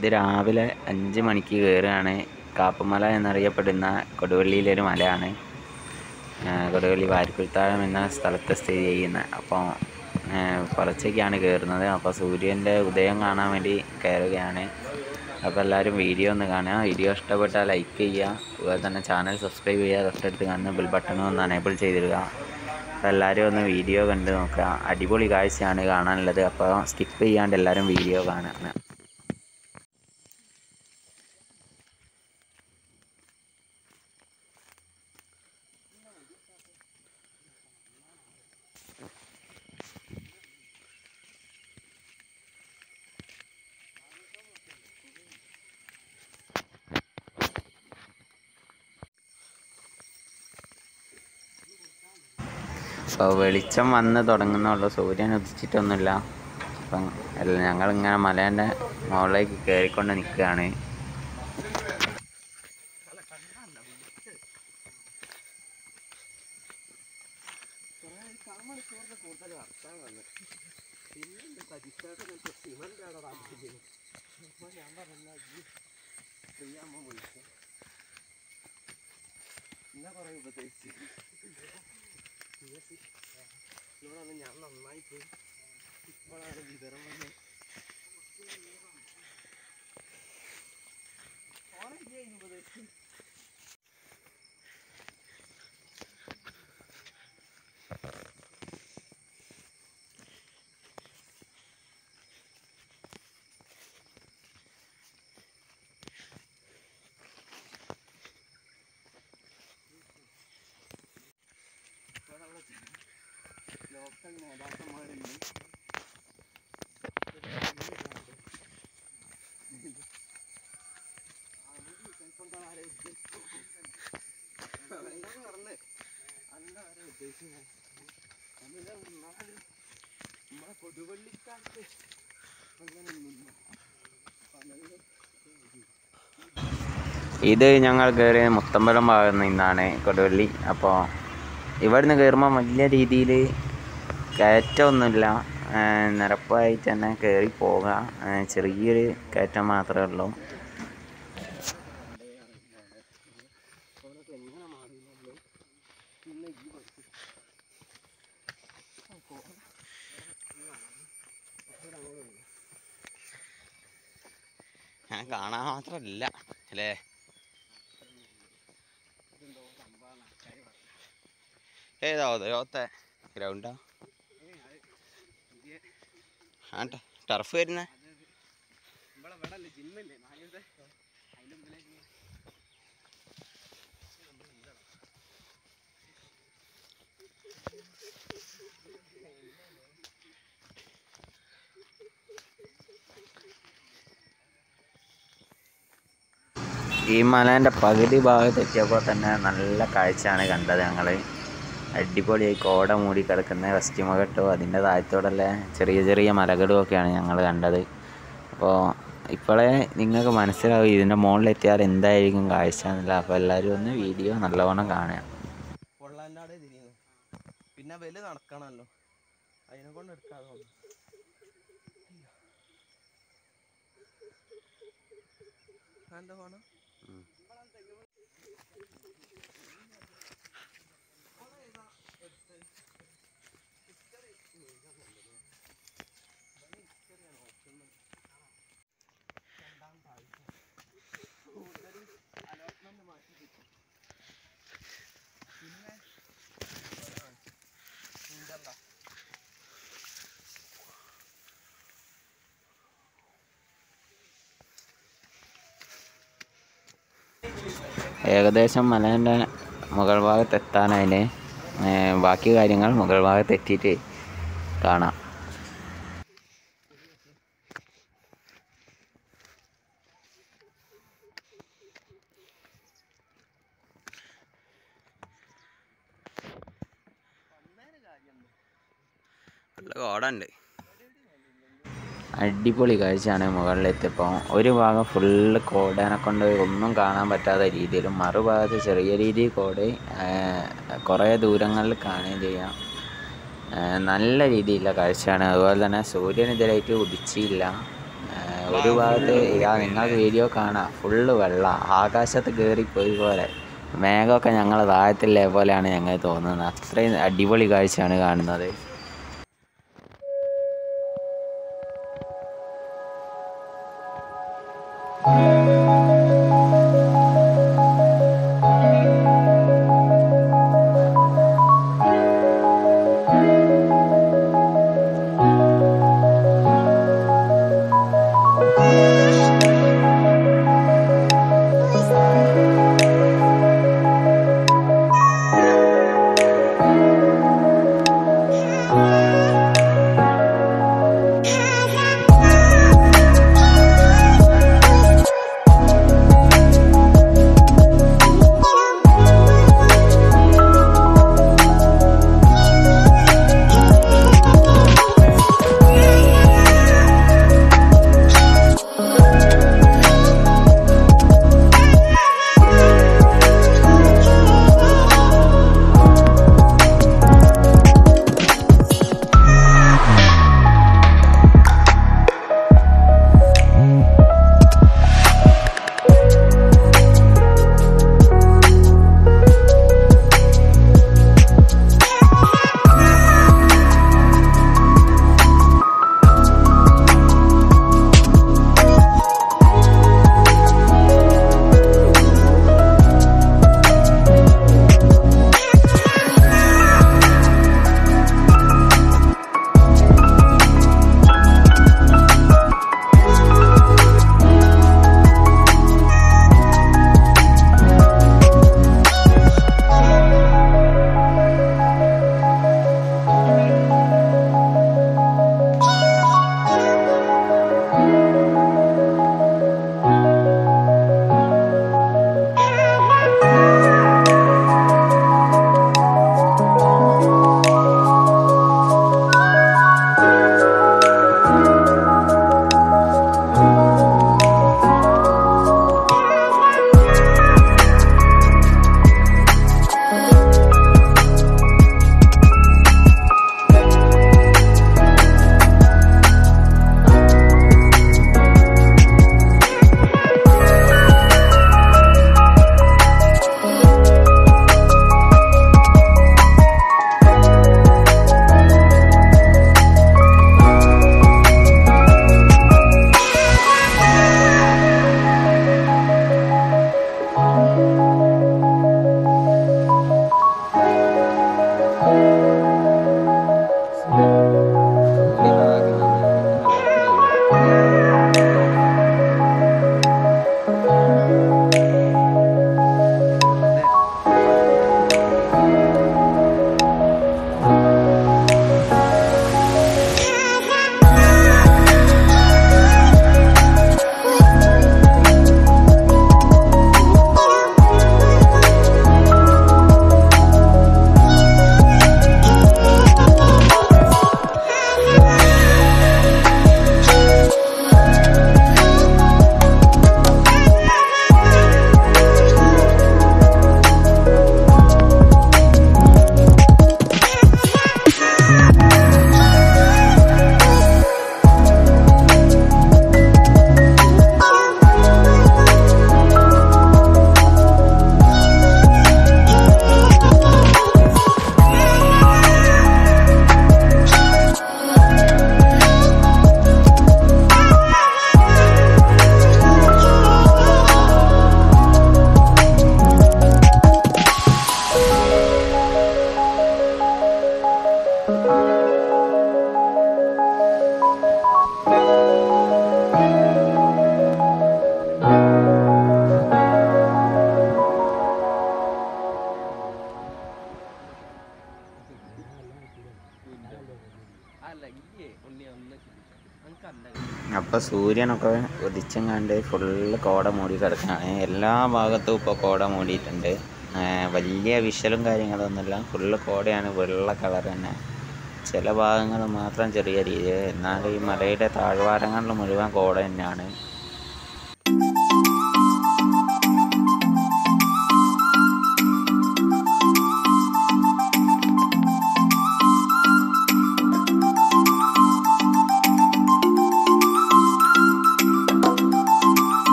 ഇത് രാവിലെ അഞ്ച് മണിക്ക് കയറുകയാണ്. കാപ്പമല എന്നറിയപ്പെടുന്ന കൊടുവള്ളിയിലെ ഒരു മലയാണ്. കൊടുവള്ളി വാരിക്കുൽത്താഴം എന്ന സ്ഥലത്ത് സ്ഥിതി ചെയ്യുന്നത് അപ്പോൾ പുലർച്ചയ്ക്കാണ് കയറുന്നത്. അപ്പോൾ സൂര്യന്റെ ഉദയം കാണാൻ വേണ്ടി കയറുകയാണ്. അപ്പോൾ എല്ലാവരും വീഡിയോ ഒന്ന് കാണുക. വീഡിയോ ഇഷ്ടപ്പെട്ടാൽ ലൈക്ക് ചെയ്യുക. അതുപോലെ തന്നെ ചാനൽ സബ്സ്ക്രൈബ് ചെയ്യുക. തൊട്ടടുത്ത് കാണുന്ന ബിൽ ബട്ടണും ഒന്ന് അനേബിൾ ചെയ്തിടുക. അപ്പോൾ എല്ലാവരും ഒന്ന് വീഡിയോ കണ്ട് നോക്കുക. അടിപൊളി കാഴ്ചയാണ് കാണാനുള്ളത്. അപ്പോൾ സ്കിപ്പ് ചെയ്യാണ്ട് എല്ലാവരും വീഡിയോ കാണുക. അപ്പോൾ വെളിച്ചം വന്ന് തുടങ്ങുന്നുള്ളൂ. സൂര്യൻ ഉദിച്ചിട്ടൊന്നുമില്ല. അപ്പം അല്ല ഞങ്ങളിങ്ങനെ മലേന്റെ മുകളിലേക്ക് കയറിക്കൊണ്ട് നിൽക്കുകയാണ്. ഞാൻ നന്നായി പോയി. ഇപ്പോഴാണ് വിതരം വന്നത്. ലോക്കൽ നേതാക്കന്മാരുണ്ട് നമ്മളെ കൊടുവള്ളിക്കാലത്ത് അങ്ങനെ നിന്നു ഇത് ഞങ്ങൾ കയറിയ മുത്തമ്പലം ഭാഗത്ത് നിന്നാണ് കൊടുവള്ളി. അപ്പോൾ ഇവിടുന്ന് കയറുമ്പോൾ വലിയ രീതിയിൽ കയറ്റമൊന്നുമില്ല. നിരപ്പായി തന്നെ കയറി പോകാം. ചെറിയൊരു കയറ്റം മാത്രമേ ഉള്ളൂ. ഞാൻ കാണാൻ മാത്രമല്ല അല്ലേ? ഏതാവോ യോത്തെ ഗ്രൗണ്ടാ? ടർഫ് വരുന്നേ. ഈ മലേന്റെ പകുതി ഭാഗത്ത് എത്തിയപ്പോൾ തന്നെ നല്ല കാഴ്ചയാണ് കണ്ടത് ഞങ്ങൾ അടിപൊളിയായി കോട മൂടി കിടക്കുന്ന പശ്ചിമഘട്ടവും അതിന്റെ താഴത്തോടുള്ള ചെറിയ ചെറിയ മലകളും ഒക്കെയാണ് ഞങ്ങൾ കണ്ടത്. അപ്പോൾ ഇപ്പോഴേ നിങ്ങൾക്ക് മനസ്സിലാവും ഇതിന്റെ മുകളിലെത്തിയാൽ എന്തായിരിക്കും കാഴ്ച എന്നില്ല അപ്പോൾ എല്ലാവരും ഒന്ന് വീഡിയോ നല്ലവണ്ണം കാണുക. പിന്നെ വൽ നടക്കണമല്ലോ. അതിനെ കൊണ്ട് എടുക്കാതെ എന്താ പോണം? ഏകദേശം മലേന്റെ മുകൾ ഭാഗത്ത് എത്താനതിന് ബാക്കി കാര്യങ്ങൾ മുകൾ ഭാഗത്ത് എത്തിയിട്ട് കാണാം നല്ല കോടുണ്ട് അടിപൊളി കാഴ്ചയാണ് മുകളിലെത്തിയപ്പോൾ ഒരു ഭാഗം ഫുള്ള് കോടേനെ കൊണ്ട് ഒന്നും കാണാൻ പറ്റാത്ത രീതിയിലും മറുഭാഗത്ത് ചെറിയ രീതിയിൽ കോട കുറേ ദൂരങ്ങളിൽ കാണുകയും ചെയ്യാം. നല്ല രീതിയിലുള്ള കാഴ്ചയാണ്. അതുപോലെ തന്നെ സൂര്യൻ ഇതിലായിട്ട് ഉദിച്ചില്ല. ഒരു ഭാഗത്ത് ഇതാ നിങ്ങൾക്ക് വീഡിയോ കാണാം. ഫുള്ള് വെള്ളം. ആകാശത്ത് കയറി പോയി പോലെ. മേഘമൊക്കെ ഞങ്ങൾ താഴത്തില്ലേ പോലെയാണ് ഞങ്ങൾ തോന്നുന്നത്. അത്രയും അടിപൊളി കാഴ്ചയാണ് കാണുന്നത്. സൂര്യനൊക്കെ ഉദിച്ചങ്ങാണ്ട് ഫുള്ള് കോട മൂടി കിടക്കുകയാണ് എല്ലാ ഭാഗത്തും ഇപ്പോൾ കോട മൂടിയിട്ടുണ്ട്. വലിയ വിഷലും കാര്യങ്ങളൊന്നുമില്ല. ഫുള്ള് കോടയാണ് വെള്ള കളർ തന്നെ. ചില ഭാഗങ്ങൾ മാത്രം ചെറിയ രീതിയിൽ എന്നാൽ ഈ മലയുടെ താഴ്വാരങ്ങളിൽ മുഴുവൻ കോട തന്നെയാണ്.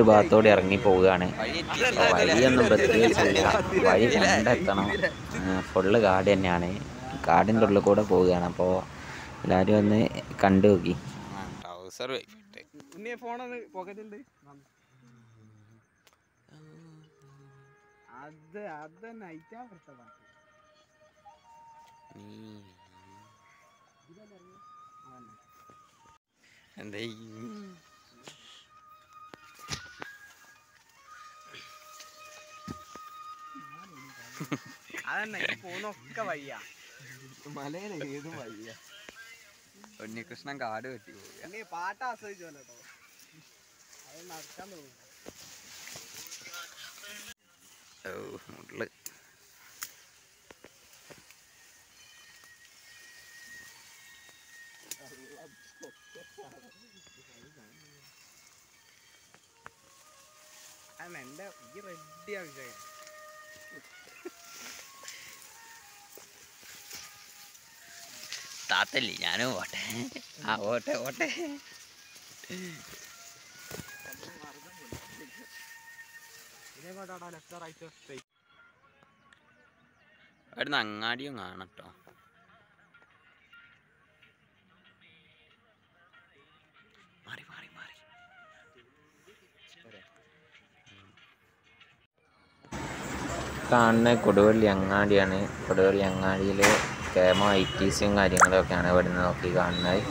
ഓപ്പോസിറ്റ് ഭാഗത്തോടെ ഇറങ്ങി പോവുകയാണ്. വഴിയൊന്നും പ്രത്യേകിച്ചില്ല. വഴി കണ്ടെത്തണം. ഫുള്ള് കാട് തന്നെയാണ്. കാടിന്റെ ഉള്ളിൽ കൂടെ പോവുകയാണ്. അപ്പോൾ എല്ലാവരും ഒന്ന് കണ്ടു നോക്കി. ട്രൗസർ ഉണ്ണി ഫോണൊന്ന് പോക്കറ്റിലുണ്ട് അത് അത് നൈറ്റാ പ്രശ്നം എന്താ അതന്നെ ഈ പോകുന്നൊക്കെ വയ്യ. മലയിലെ ഏതും വയ്യ. ഉണ്ണികൃഷ്ണൻ കാട് വെട്ടി പോയി പാട്ട് ആസ്വദിച്ചോല്ലോ കേട്ടോ. അത് നടക്കാൻ തോന്നുന്നു. ഓ മുള്ള് അതന്നെ എന്റെ ഈ റെഡിയാ വിഷയം. താത്തല്ലേ? ഞാനും ഓട്ടെ ആ ഓട്ടെ ഓട്ടെ അവിടുന്ന് അങ്ങാടിയും കാണട്ടോ മാറി മാറി മാറി. കാണുന്ന കൊടുവള്ളി അങ്ങാടിയാണ്. കൊടുവള്ളി അങ്ങാടിയിൽ കേമോ ഐ ടി സിയും കാര്യങ്ങളൊക്കെയാണ് ഇവിടെ നിന്ന് നോക്കി കാണുന്നത്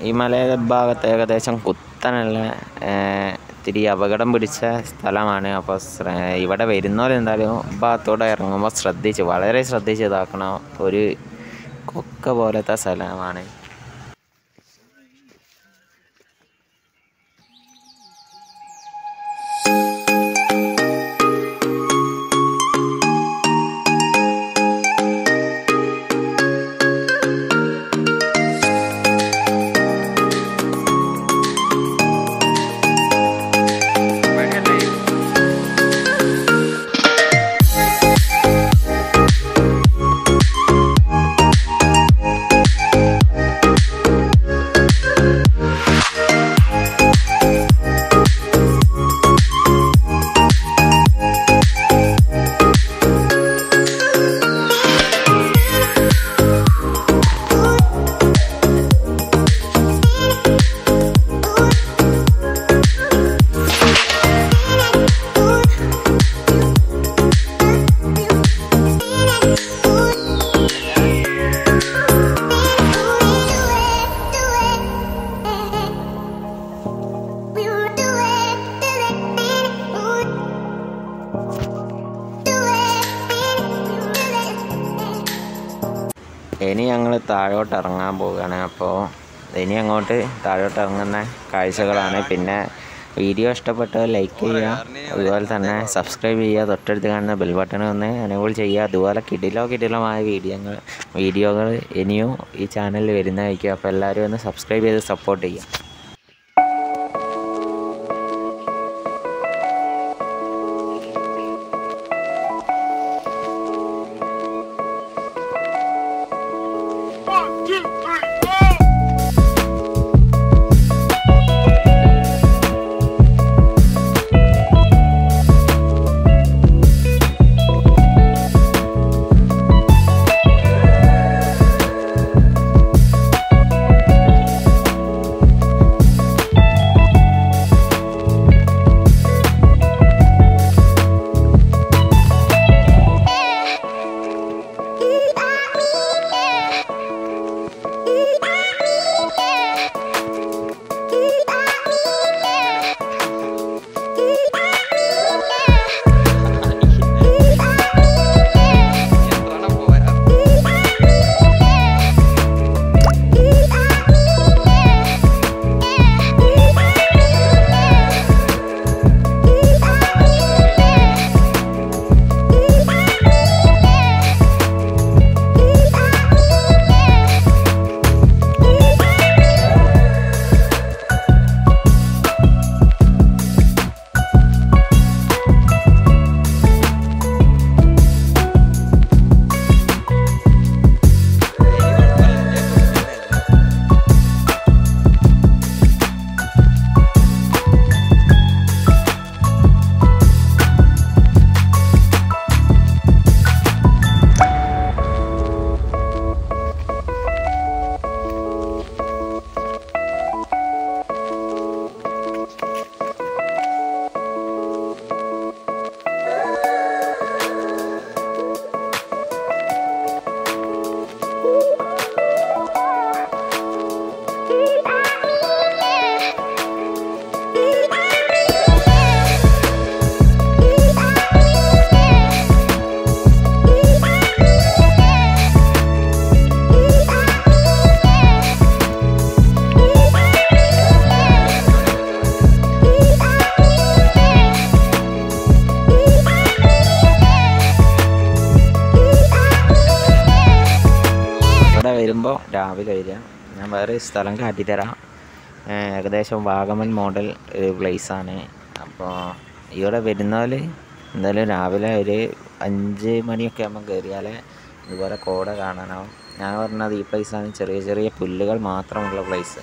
ഈ മലയുടെ ഭാഗത്ത് ഏകദേശം കുത്തനുള്ള ഏർ, ഇത്തിരി അപകടം പിടിച്ച സ്ഥലമാണ്. അപ്പോൾ ഇവിടെ വരുന്നവരെന്തായാലും ഭാഗത്തോടെ ഇറങ്ങുമ്പോൾ ശ്രദ്ധിച്ച് വളരെ ശ്രദ്ധിച്ച് ഇതാക്കണം ഒരു കൊക്ക പോലത്തെ സ്ഥലമാണ്. ഇനി ഞങ്ങൾ താഴോട്ട് ഇറങ്ങാൻ പോവുകയാണ്. അപ്പോൾ ഇനി അങ്ങോട്ട് താഴോട്ട് ഇറങ്ങുന്ന കാഴ്ചകളാണ്. പിന്നെ വീഡിയോ ഇഷ്ടപ്പെട്ട ലൈക്ക് ചെയ്യുക. അതുപോലെ തന്നെ സബ്സ്ക്രൈബ് ചെയ്യുക. തൊട്ടടുത്ത് കാണുന്ന ബെൽ ബട്ടൺ ഒന്ന് എനേബിൾ ചെയ്യുക. അതുപോലെ കിടിലോ കിടിലമായ വീഡിയോകൾ വീഡിയോകൾ ഇനിയും ഈ ചാനലിൽ വരുന്നതായിരിക്കും. അപ്പോൾ എല്ലാവരും ഒന്ന് സബ്സ്ക്രൈബ് ചെയ്ത് സപ്പോർട്ട് ചെയ്യുക. രാവിലെ വരിക. ഞാൻ വേറെ സ്ഥലം കാട്ടിത്തരാം. ഏകദേശം വാഗമൺ മോഡൽ ഒരു പ്ലേസാണ് അപ്പോൾ ഇവിടെ വരുന്നവർ എന്തായാലും രാവിലെ ഒരു അഞ്ച് മണിയൊക്കെ ആകുമ്പോൾ കയറിയാൽ ഇതുപോലെ കോട കാണാനാവും. ഞാൻ പറഞ്ഞത് ഈ പ്ലേസാണ് ചെറിയ ചെറിയ പുല്ലുകൾ മാത്രമുള്ള പ്ലേസ്